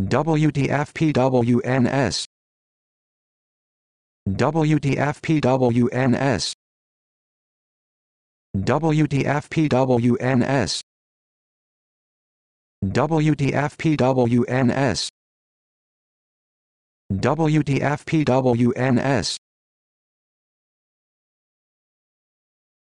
WTFPWNS WTFPWNS WTFPWNS WTFPWNS WTFPWNS